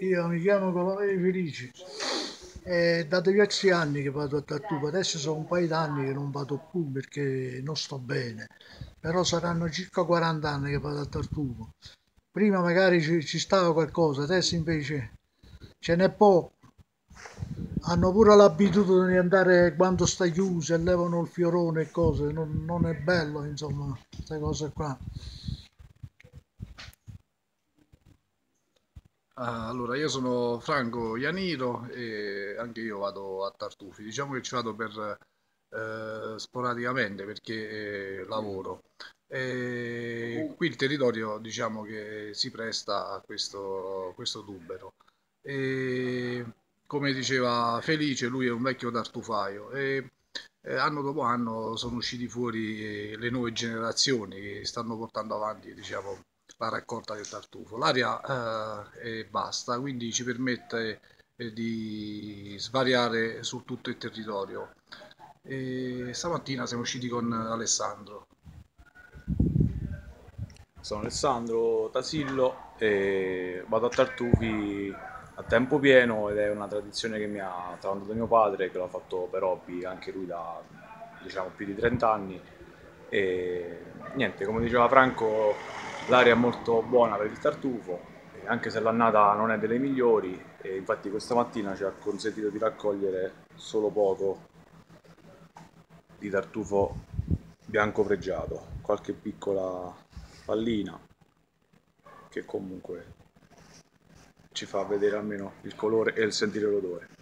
Io mi chiamo Colore Felici, è da diversi anni che vado a Tartufa, adesso sono un paio d'anni che non vado più perché non sto bene, però saranno circa 40 anni che vado a Tartufa. Prima magari ci, ci stava qualcosa, adesso invece ce n'è poco. Hanno pure l'abitudine di andare quando sta chiuso e levano il fiorone e cose, non, non è bello insomma, queste cose qua. Allora, io sono Franco Ianiro e anche io vado a Tartufi. Diciamo che ci vado per, eh, sporadicamente perché eh, lavoro. E qui il territorio, diciamo che si presta a questo, questo tubero. E come diceva Felice, lui è un vecchio tartufaio e eh, anno dopo anno sono usciti fuori eh, le nuove generazioni che stanno portando avanti, diciamo, la raccolta del tartufo. L'aria eh, è bassa, quindi ci permette eh, di svariare su tutto il territorio. E stamattina siamo usciti con Alessandro. Sono Alessandro Tasillo e vado a Tartufi a tempo pieno ed è una tradizione che mi ha tramandato mio padre, che l'ha fatto per hobby anche lui da diciamo più di 30 anni. E niente, come diceva Franco, l'aria è molto buona per il tartufo, anche se l'annata non è delle migliori, e infatti questa mattina ci ha consentito di raccogliere solo poco di tartufo bianco pregiato, qualche piccola pallina che comunque ci fa vedere almeno il colore e il sentire l'odore.